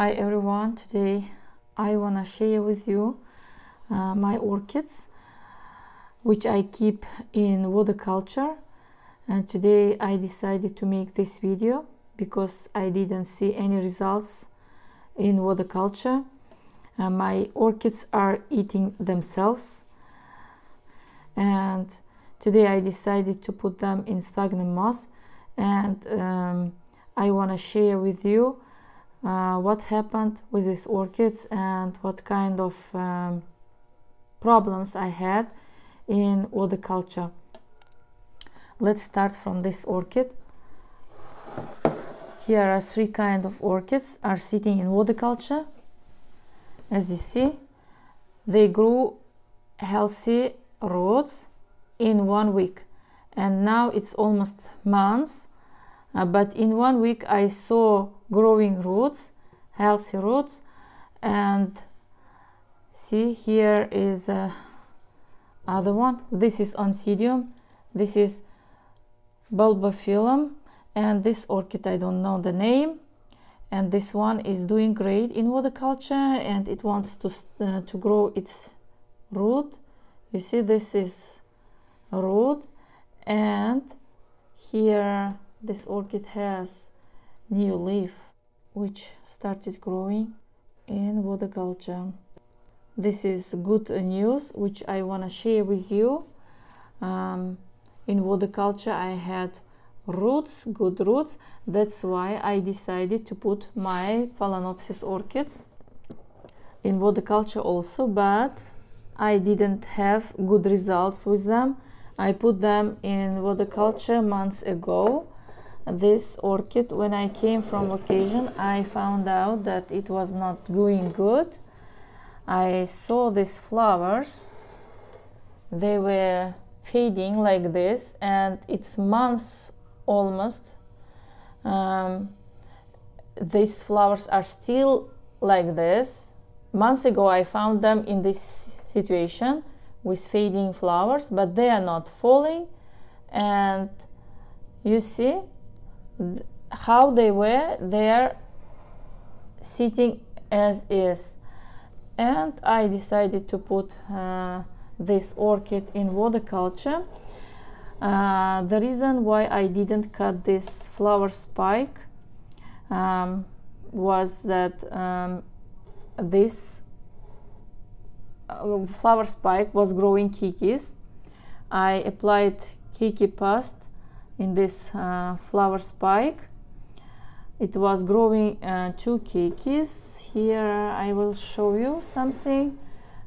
Hi everyone, today I wanna share with you uh, my orchids which I keep in water culture. And today I decided to make this video because I didn't see any results in water culture. Uh, my orchids are eating themselves. And today I decided to put them in sphagnum moss. And um, I want to share with you uh, what happened with these orchids and what kind of um, problems I had in culture. Let's start from this orchid. Here are three kind of orchids are sitting in culture. As you see, they grew healthy roots in one week and now it's almost months uh, but in one week I saw growing roots healthy roots and see here is a other one. This is oncidium. This is bulbophyllum. And this orchid I don't know the name. And this one is doing great in water culture and it wants to uh, to grow its root. You see this is root. And here this orchid has new leaf which started growing in water culture. This is good news which I want to share with you. Um, in water culture I had roots good roots. That's why I decided to put my phalaenopsis orchids in water culture also but I didn't have good results with them. I put them in water culture months ago this orchid when I came from vacation I found out that it was not going good. I saw these flowers. They were fading like this and it's months almost um, these flowers are still like this. Months ago I found them in this situation with fading flowers but they are not falling. And you see how they were they're sitting as is. And I decided to put uh, this orchid in water culture. Uh, the reason why I didn't cut this flower spike um, was that um, this uh, flower spike was growing keikis I applied keiki paste in this uh, flower spike. It was growing uh, two keikis here I will show you something.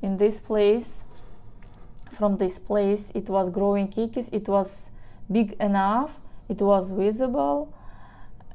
In this place from this place it was growing keikis it was big enough. It was visible.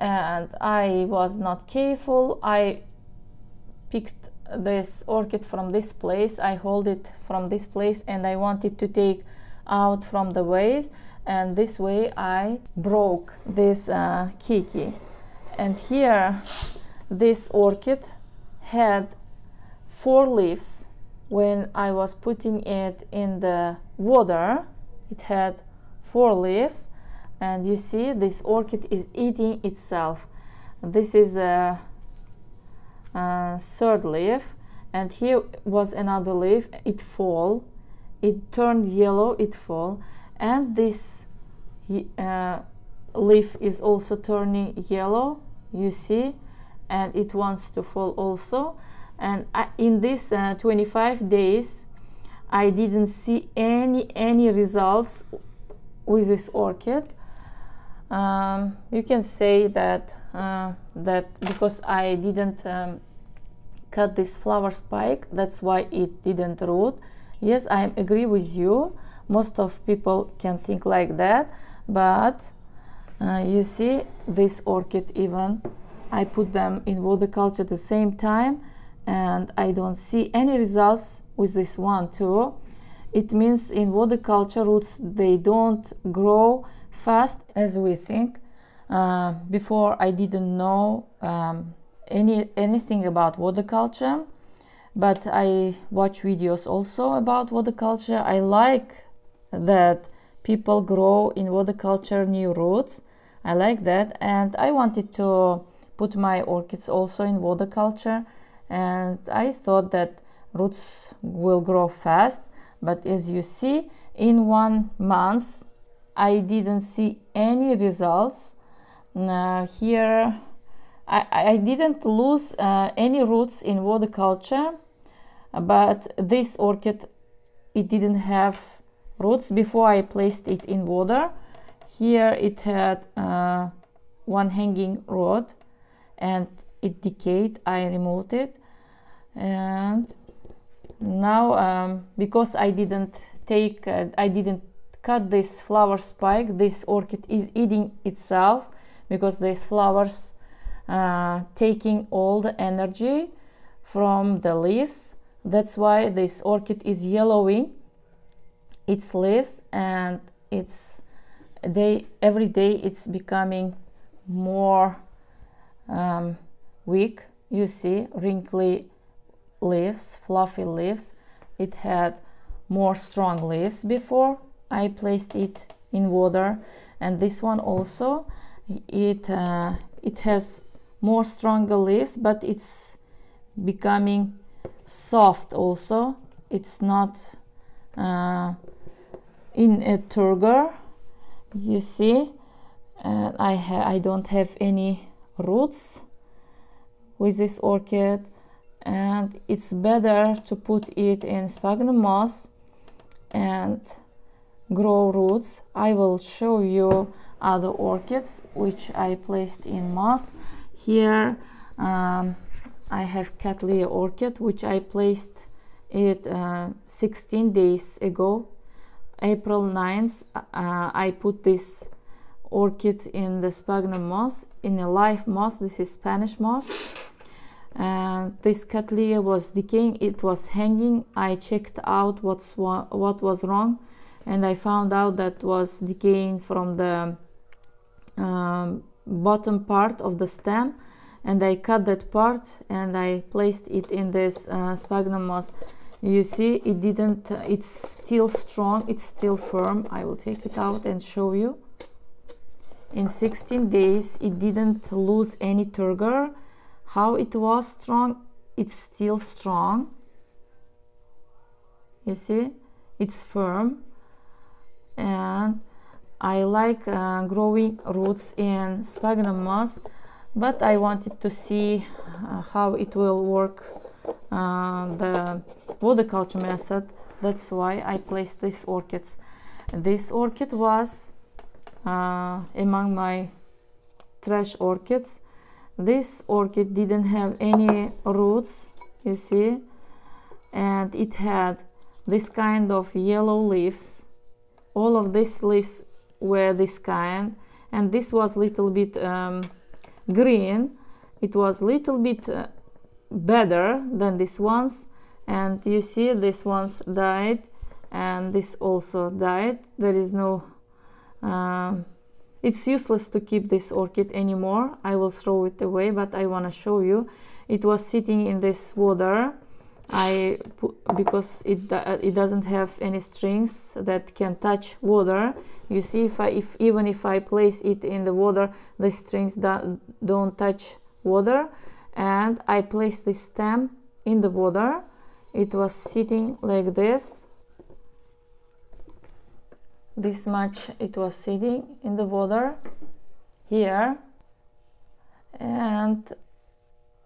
And I was not careful. I picked this orchid from this place. I hold it from this place and I wanted to take out from the vase and this way I broke this uh, keiki and here this orchid had four leaves. When I was putting it in the water it had four leaves. And you see this orchid is eating itself. This is a, a third leaf. And here was another leaf. It fall. It turned yellow. It fall and this uh, leaf is also turning yellow you see and it wants to fall also. And I, in this uh, 25 days I didn't see any any results with this orchid. Um, you can say that uh, that because I didn't um, cut this flower spike that's why it didn't root. Yes I agree with you most of people can think like that but uh, you see this orchid even I put them in water culture at the same time and I don't see any results with this one too. It means in water culture roots they don't grow fast as we think. Uh, before I didn't know um, any anything about water culture but I watch videos also about water culture. I like that people grow in water culture new roots. I like that. And I wanted to put my orchids also in water culture. And I thought that roots will grow fast. But as you see in one month I didn't see any results. Uh, here I, I didn't lose uh, any roots in water culture. But this orchid it didn't have roots. Before I placed it in water here it had uh, one hanging rod and it decayed. I removed it. And now um, because I didn't take uh, I didn't cut this flower spike this orchid is eating itself because these flowers uh, taking all the energy from the leaves. That's why this orchid is yellowing its leaves and it's day every day it's becoming more um, weak. You see wrinkly leaves fluffy leaves. It had more strong leaves before I placed it in water. And this one also it uh, it has more stronger leaves but it's becoming soft also. It's not uh, in a turgor you see and I I don't have any roots with this orchid and it's better to put it in sphagnum moss and grow roots. I will show you other orchids which I placed in moss. Here um, I have Cattleya orchid which I placed it uh, 16 days ago April 9th uh, I put this orchid in the sphagnum moss in a live moss this is Spanish moss. And this cattleya was decaying it was hanging. I checked out what's what was wrong and I found out that was decaying from the um, bottom part of the stem. And I cut that part and I placed it in this uh, sphagnum moss you see it didn't it's still strong it's still firm. I will take it out and show you. In 16 days it didn't lose any turgor. How it was strong? It's still strong. You see it's firm. And I like uh, growing roots in sphagnum moss but I wanted to see uh, how it will work uh, the water culture method. That's why I placed these orchids. This orchid was uh, among my trash orchids. This orchid didn't have any roots you see and it had this kind of yellow leaves. All of these leaves were this kind and this was little bit um, green. It was little bit uh, better than these ones and you see this ones died and this also died there is no um, it's useless to keep this orchid anymore I will throw it away but I want to show you it was sitting in this water I put, because it it doesn't have any strings that can touch water. You see, if I if even if I place it in the water, the strings do, don't touch water. And I place the stem in the water. It was sitting like this. This much it was sitting in the water here, and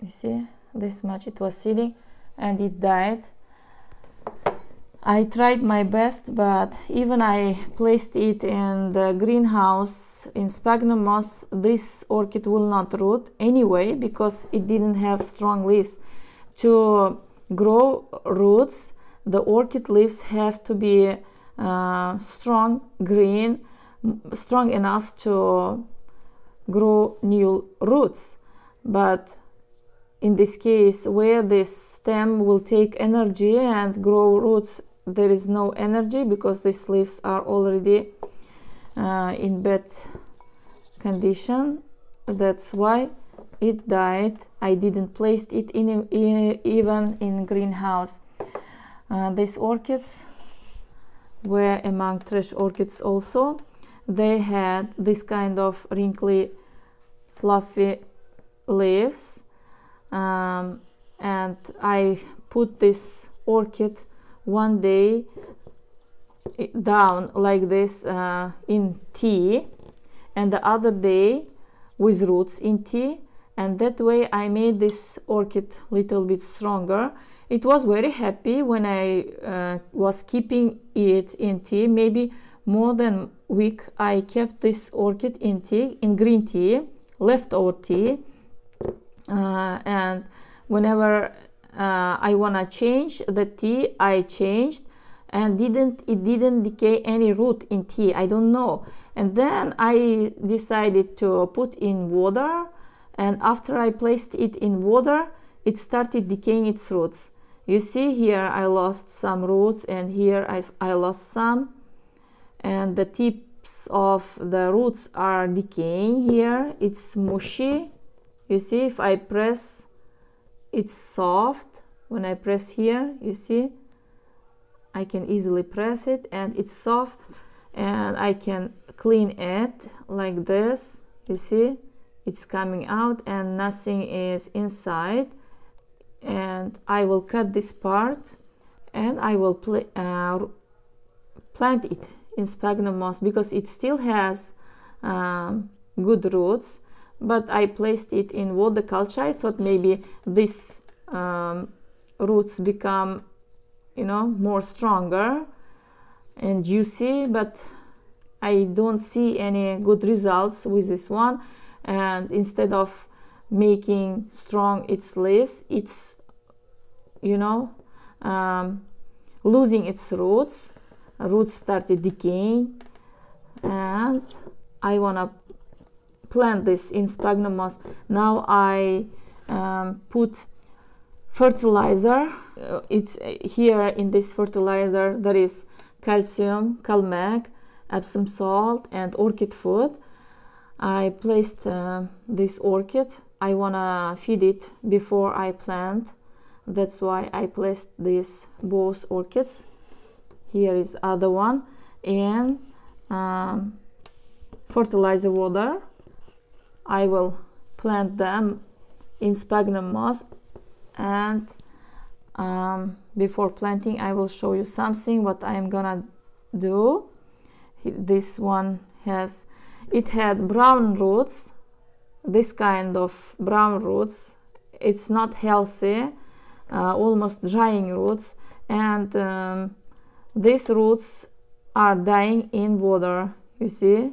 you see this much it was sitting and it died. I tried my best, but even I placed it in the greenhouse in sphagnum moss, this orchid will not root anyway because it didn't have strong leaves. To grow roots, the orchid leaves have to be uh, strong, green, strong enough to grow new roots. But in this case where this stem will take energy and grow roots there is no energy because these leaves are already uh, in bad condition that's why it died i didn't place it in, even in greenhouse. Uh, these orchids were among trash orchids also. They had this kind of wrinkly fluffy leaves um, and I put this orchid one day down like this uh, in tea and the other day with roots in tea and that way I made this orchid little bit stronger. It was very happy when I uh, was keeping it in tea. Maybe more than week I kept this orchid in tea in green tea leftover tea. Uh, and whenever uh, I wanna change the tea I changed. And didn't it didn't decay any root in tea. I don't know. And then I decided to put in water and after I placed it in water it started decaying its roots. You see here I lost some roots and here I, I lost some. And the tips of the roots are decaying here. It's mushy. You see if I press it's soft. When I press here you see I can easily press it and it's soft. And I can clean it like this. You see it's coming out and nothing is inside. And I will cut this part and I will uh, plant it in sphagnum moss because it still has um, good roots. But I placed it in water culture I thought maybe these um, roots become you know more stronger and juicy but I don't see any good results with this one and instead of making strong its leaves it's you know um, losing its roots roots started decaying and I wanna plant this in sphagnum moss now I um, put fertilizer uh, it's uh, here in this fertilizer there is calcium calmag epsom salt and orchid food I placed uh, this orchid. I wanna feed it before I plant. That's why I placed these both orchids. Here is other one. And um, fertilizer water. I will plant them in sphagnum moss. And um, before planting I will show you something what I am gonna do. This one has it had brown roots this kind of brown roots. It's not healthy uh, almost drying roots. And um, these roots are dying in water you see?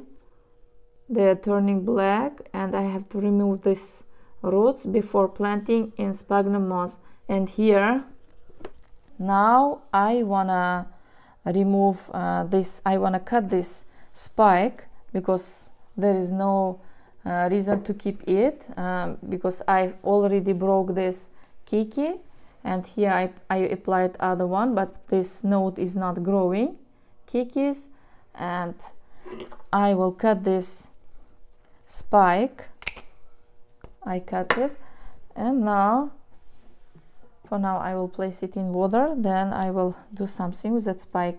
They're turning black and I have to remove these roots before planting in sphagnum moss. And here now I wanna remove uh, this I wanna cut this spike because there is no uh, reason to keep it um, because I've already broke this keiki and here I, I applied other one but this node is not growing keikis and I will cut this spike. I cut it and now for now I will place it in water then I will do something with that spike.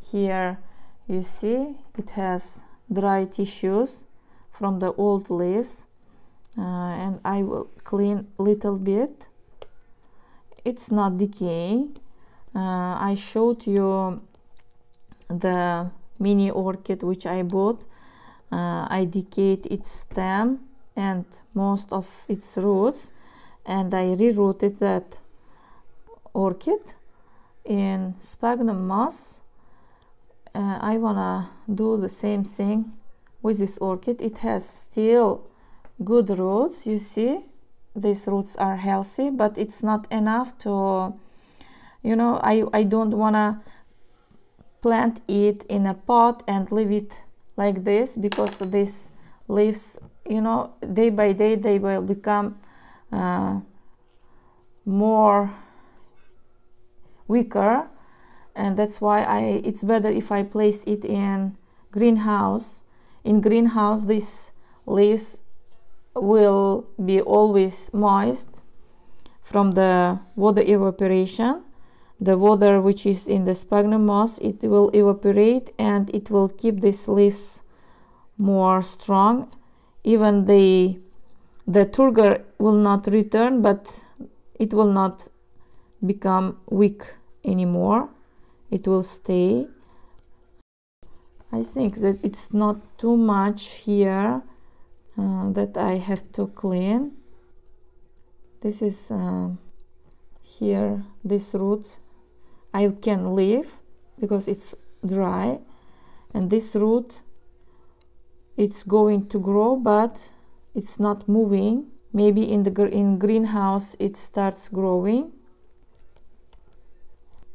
Here you see it has dry tissues from the old leaves uh, and I will clean little bit. It's not decaying. Uh, I showed you the mini orchid which I bought. Uh, I decayed its stem and most of its roots and I rerooted that orchid in sphagnum moss uh, I wanna do the same thing with this orchid. It has still good roots you see. These roots are healthy but it's not enough to you know I, I don't wanna plant it in a pot and leave it like this because these leaves you know day by day they will become uh, more weaker and that's why I it's better if I place it in greenhouse. In greenhouse these leaves will be always moist from the water evaporation. The water which is in the sphagnum moss it will evaporate and it will keep these leaves more strong. Even they the turgor will not return but it will not become weak anymore it will stay. I think that it's not too much here uh, that I have to clean. This is uh, here this root. I can leave because it's dry. And this root it's going to grow but it's not moving. Maybe in the in greenhouse it starts growing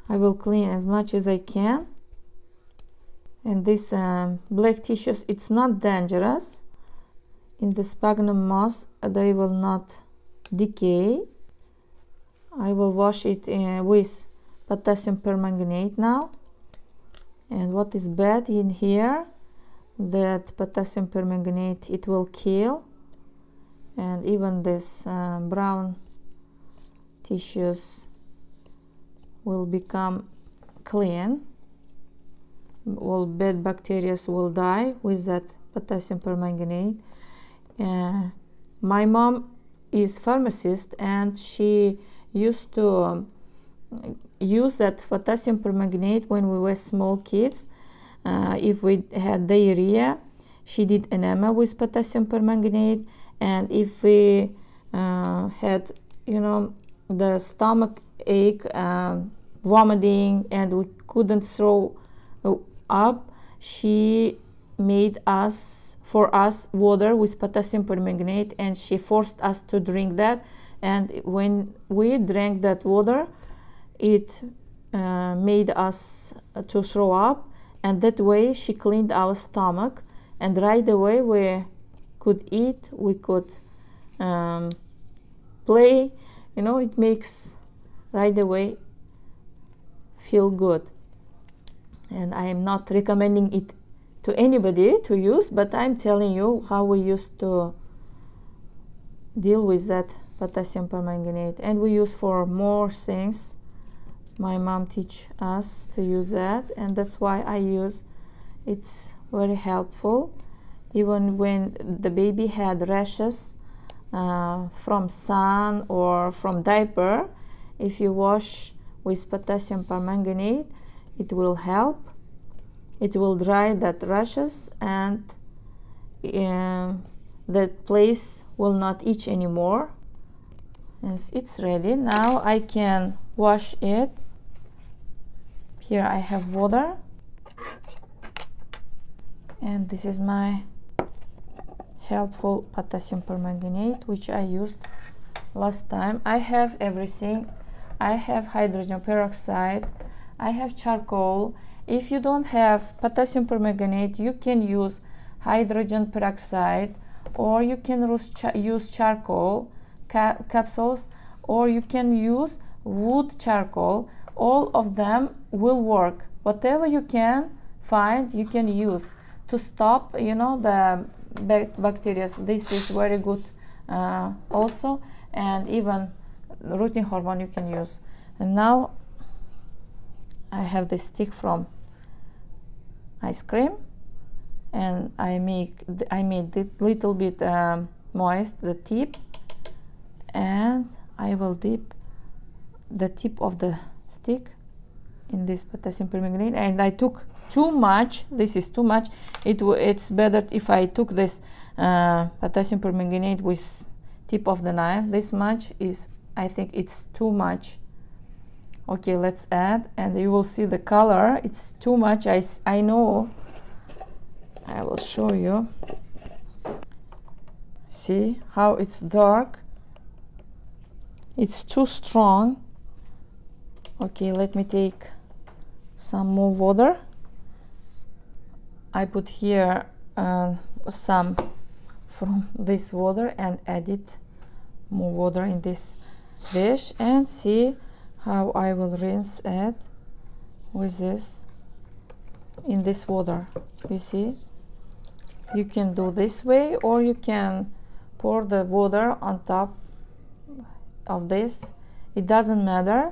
I will clean as much as I can. And this um, black tissues it's not dangerous. In the sphagnum moss they will not decay. I will wash it uh, with potassium permanganate now. And what is bad in here that potassium permanganate it will kill. And even this uh, brown tissues will become clean all bad bacteria will die with that potassium permanganate. Uh, my mom is pharmacist and she used to um, use that potassium permanganate when we were small kids. Uh, if we had diarrhea, she did enema with potassium permanganate, and if we uh, had, you know, the stomach ache, uh, vomiting, and we couldn't throw up. She made us for us water with potassium permanganate and she forced us to drink that. And when we drank that water it uh, made us to throw up. And that way she cleaned our stomach. And right away we could eat we could um, play. You know it makes right away feel good. And I am not recommending it to anybody to use but I'm telling you how we used to deal with that potassium permanganate. And we use for more things. My mom teach us to use that and that's why I use. It's very helpful. Even when the baby had rashes uh, from sun or from diaper if you wash with potassium permanganate it will help. It will dry that rashes and uh, that place will not itch anymore. Yes it's ready. Now I can wash it. Here I have water. And this is my helpful potassium permanganate which I used last time. I have everything I have hydrogen peroxide I have charcoal. If you don't have potassium permanganate, you can use hydrogen peroxide or you can use charcoal ca capsules or you can use wood charcoal. All of them will work. Whatever you can find, you can use to stop, you know, the bacteria. This is very good uh, also, and even rooting hormone you can use. And now I have this stick from ice cream and I make I made it little bit um, moist the tip and I will dip the tip of the stick in this potassium permanganate. And I took too much this is too much. It it's better if I took this uh, potassium permanganate with tip of the knife. This much is I think it's too much. Okay let's add and you will see the color. It's too much. I, I know. I will show you. See how it's dark? It's too strong. Okay let me take some more water. I put here uh, some from this water and added more water in this dish and see how I will rinse it with this in this water. You see? You can do this way or you can pour the water on top of this. It doesn't matter.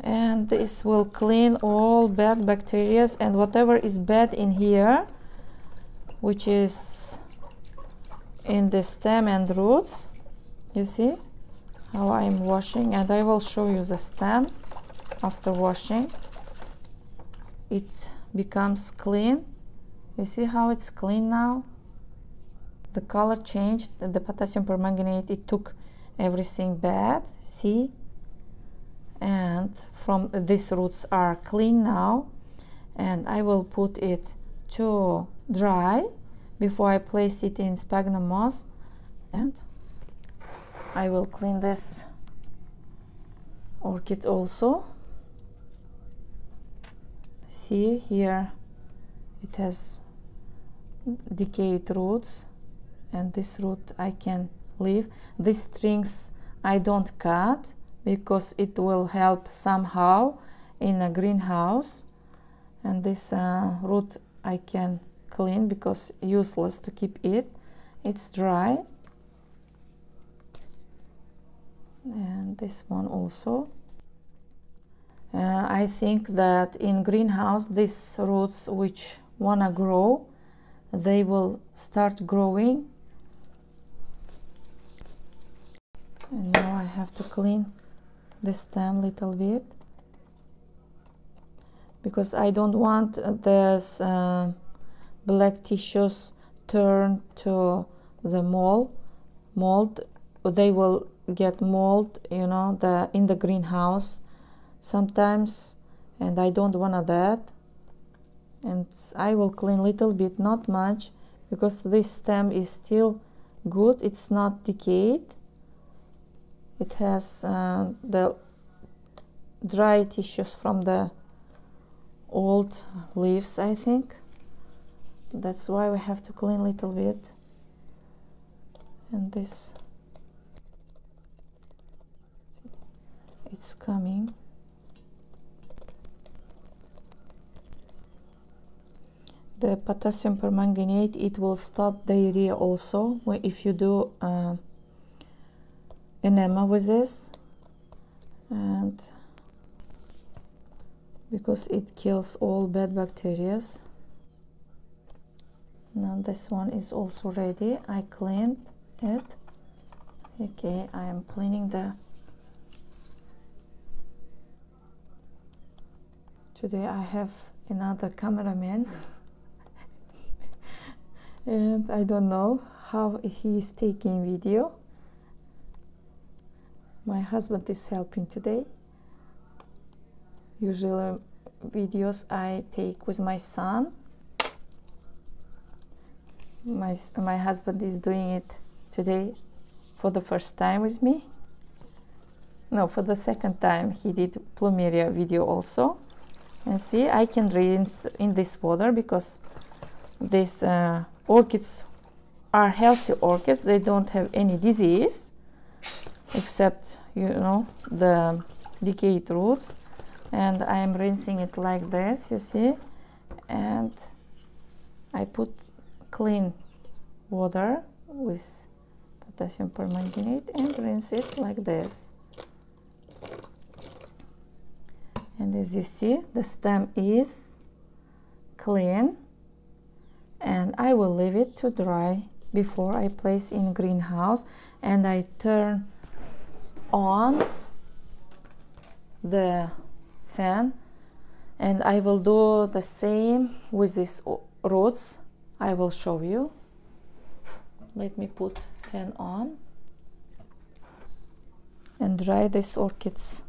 And this will clean all bad bacteria and whatever is bad in here which is in the stem and roots. You see how I'm washing and I will show you the stem after washing it becomes clean. You see how it's clean now? The color changed. The potassium permanganate it took everything bad see? And from these roots are clean now. And I will put it to dry before I place it in sphagnum moss. And I will clean this orchid also. See here it has decayed roots and this root I can leave. These strings I don't cut because it will help somehow in a greenhouse. And this uh, root I can clean because useless to keep it. It's dry and this one also. Uh, I think that in greenhouse these roots which wanna grow they will start growing. And now I have to clean the stem little bit. Because I don't want this uh, black tissues turn to the mold mold. They will get mold you know the in the greenhouse sometimes and I don't want that. And I will clean little bit not much because this stem is still good it's not decayed. It has uh, the dry tissues from the old leaves I think. That's why we have to clean little bit. And this it's coming. The potassium permanganate it will stop diarrhea also. If you do uh, enema with this and because it kills all bad bacteria now this one is also ready. I cleaned it. Okay I am cleaning the today I have another cameraman. And I don't know how he is taking video. My husband is helping today. Usually videos I take with my son. My, my husband is doing it today for the first time with me. No for the second time he did plumeria video also and see I can rinse in this water because these uh, orchids are healthy orchids. They don't have any disease except you know the decayed roots. And I am rinsing it like this you see. And I put clean water with potassium permanganate and rinse it like this and as you see the stem is clean. And I will leave it to dry before I place in greenhouse. And I turn on the fan. And I will do the same with these roots. I will show you. Let me put fan on. And dry these orchids